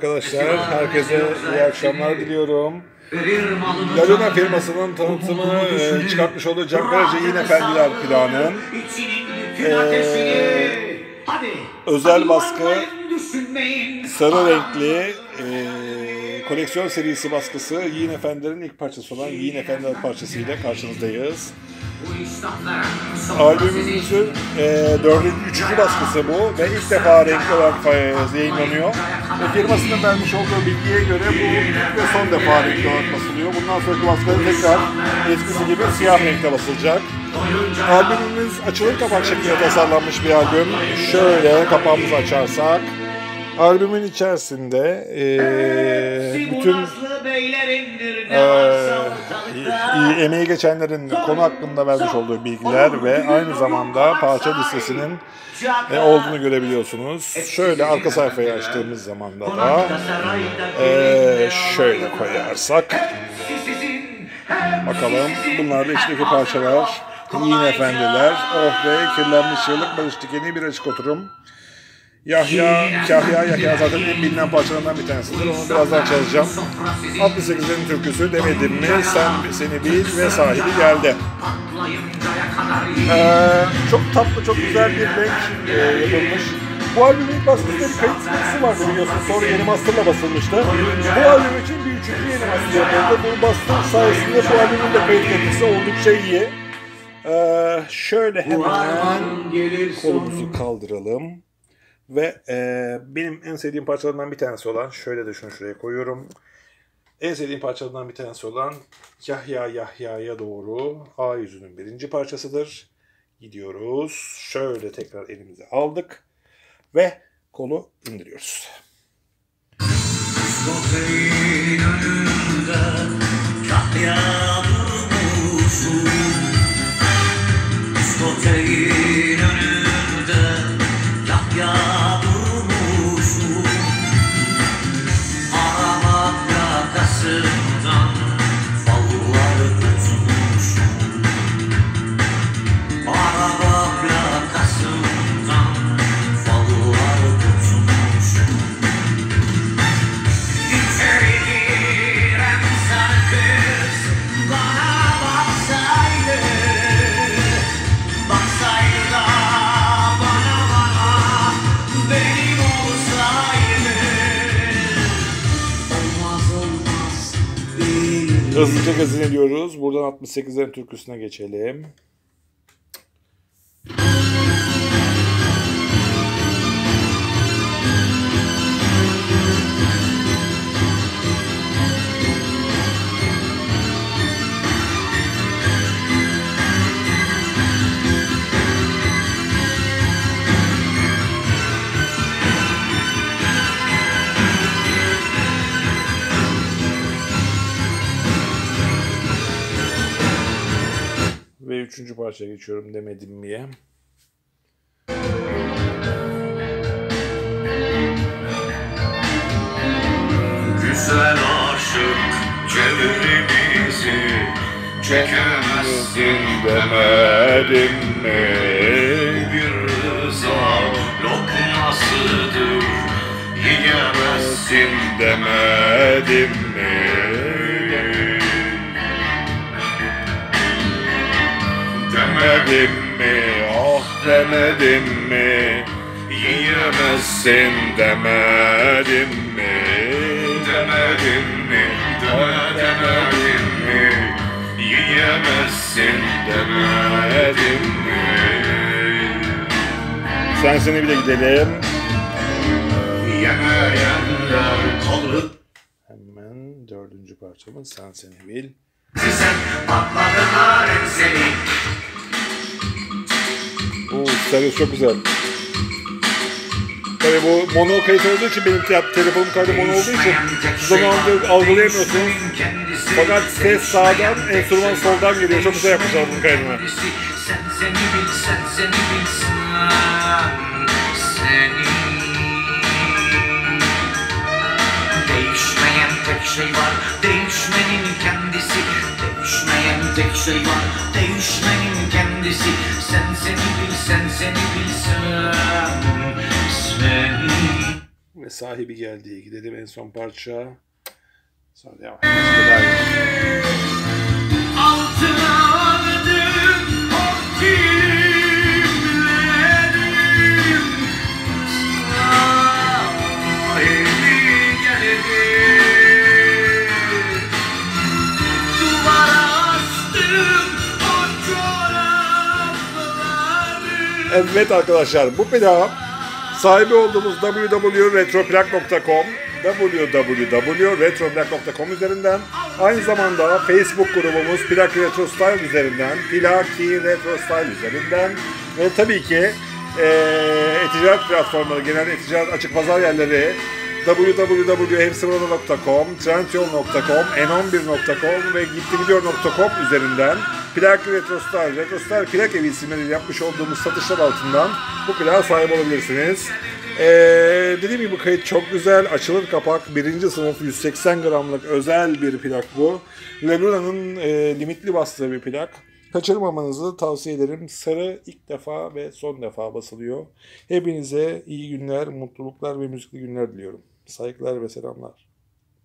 Arkadaşlar herkese iyi akşamlar diliyorum. Laluna firmasının tanıtımını e, çıkartmış olduğu Cankaracı Yiğin Efendiler planın e, özel baskı sarı renkli e, koleksiyon serisi baskısı Yiğin Efendilerin ilk parçası olan Yiğin Efendiler parçasıyla karşınızdayız. Albümümüzün e, dördüncü, üçüncü baskısı bu ve ilk defa renkli olarak yayınlanıyor. Ve firmasının vermiş olduğu bilgiye göre bu ve son defa renkli olarak basılıyor. Bundan sonraki baskıları tekrar eskisi gibi siyah renkte basılacak. Albümümüz açılır kapak şeklinde tasarlanmış bir albüm. Şöyle kapağımızı açarsak albümün içerisinde e, bütün e, emeği geçenlerin konu hakkında vermiş olduğu bilgiler ve aynı zamanda parça listesinin e, olduğunu görebiliyorsunuz. Şöyle arka sayfayı açtığımız zaman da e, şöyle koyarsak bakalım bunlar da içindeki parçalar. Yiğin Efendiler, Oh be, Kirlenmiş Yıllık, Barış Dikeni, Bir Açık Oturum, Yahya, Kahya, Yahya zaten en bilinen parçalarından bir tanesidir. Onu birazdan çalacağım. 68'lerin türküsü demedim mi? Sen seni bil ve sahibi geldi. Ee, çok tatlı, çok güzel bir renk e, yapılmış. Bu albümün ilk baskısında bir kayıt sıkıntısı vardı biliyorsun. Sonra yeni masterla basılmıştı. Bu albüm için bir üçüncü yeni master yapıldı. Bu master sayesinde bu albümün de kayıt kalitesi oldukça iyi. Ee, şöyle hemen kolumuzu kaldıralım. Ve e, benim en sevdiğim parçalarından bir tanesi olan, şöyle de şunu şuraya koyuyorum. En sevdiğim parçalarından bir tanesi olan Yahya Yahya'ya doğru A yüzünün birinci parçasıdır. Gidiyoruz. Şöyle tekrar elimize aldık. Ve kolu indiriyoruz. Diskoteğin önünde Kahya durmuşum Diskoteğin Hızlıca gazin ediyoruz. Buradan 68'lerin türküsüne geçelim. Üçüncü parçaya geçiyorum demedim miye. Güzel aşık çevremizi çekemezsin demedim mi? Bir rıza lokmasıdır yiyemezsin demedim mi? Demedim mi? Ah demedim mi? Yiyemezsin demedim mi? Demedim mi? Deme demedim mi? Yiyemezsin demedim mi? Sen seni bile gidelim. Yemeyenler kalır Hemen dördüncü parçamız Sen Seni Bil. Sen patladın halen seni servis çok güzel. Tabii bu mono kayıt olduğu için benim te- telefonum kaydı mono olduğu için siz o zaman da algılayamıyorsunuz. Fakat ses sağdan, enstrüman soldan geliyor. Çok güzel yapmışlar bunun kaydını. Sen seni bil, sen seni bilsen Seni Değişmeyen tek şey var Değişmenin kendisi Değişmeyen tek şey var Değişmenin kendisi Sen seni bil, sen seni bilsen Seni Ve sahibi geldi. Gidelim en son parça. Daha iyi. Altına Evet arkadaşlar bu plağı sahibi olduğumuz www.retroplak.com www.retroplak.com üzerinden aynı zamanda Facebook grubumuz Plak Retro Style üzerinden Plaki Retro Style üzerinden ve tabii ki eee e-ticaret platformları genel e-ticaret açık pazar yerleri www.hepsimorada.com, trendyol.com, n11.com ve gittigidiyor.com üzerinden Plak Retro Star, Retro Star Plak Evi isimleriyle yapmış olduğumuz satışlar altından bu plağa sahip olabilirsiniz. Ee, dediğim gibi kayıt çok güzel. Açılır kapak. Birinci sınıf 180 gramlık özel bir plak bu. Leluna'nın e, limitli bastığı bir plak. Kaçırmamanızı tavsiye ederim. Sarı ilk defa ve son defa basılıyor. Hepinize iyi günler, mutluluklar ve müzikli günler diliyorum. Saygılar ve selamlar.